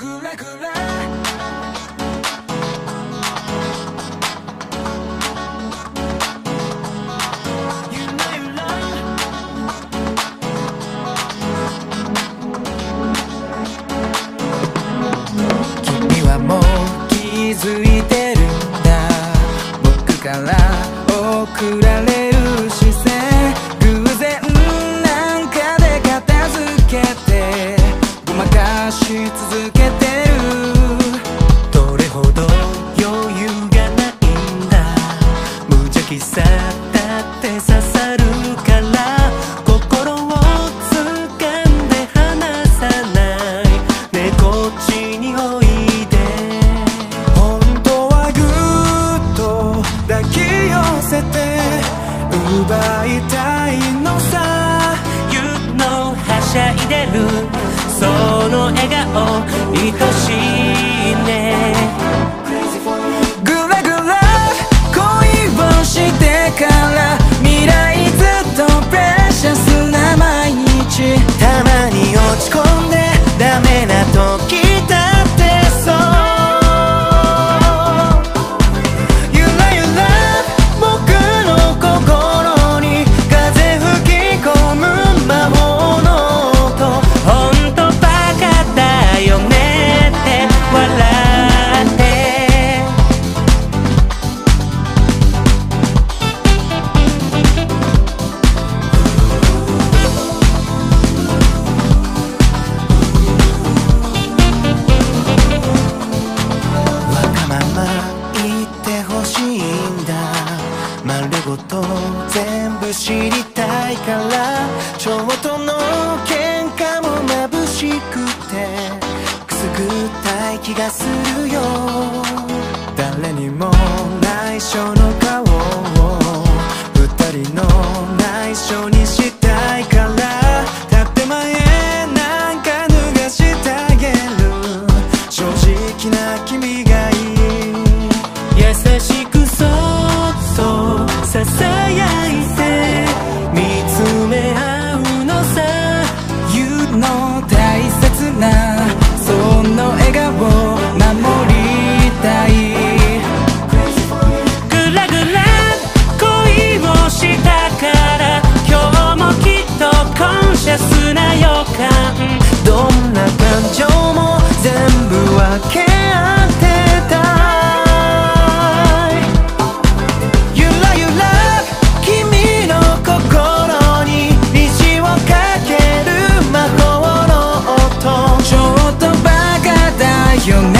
ぐらぐら。づいてるんだ。僕から奪いたいのさ。You know はしゃいでる。その笑顔愛しい。こと全部知りたいからちょっとの喧嘩も眩しくてくすぐったい気がするよ。your name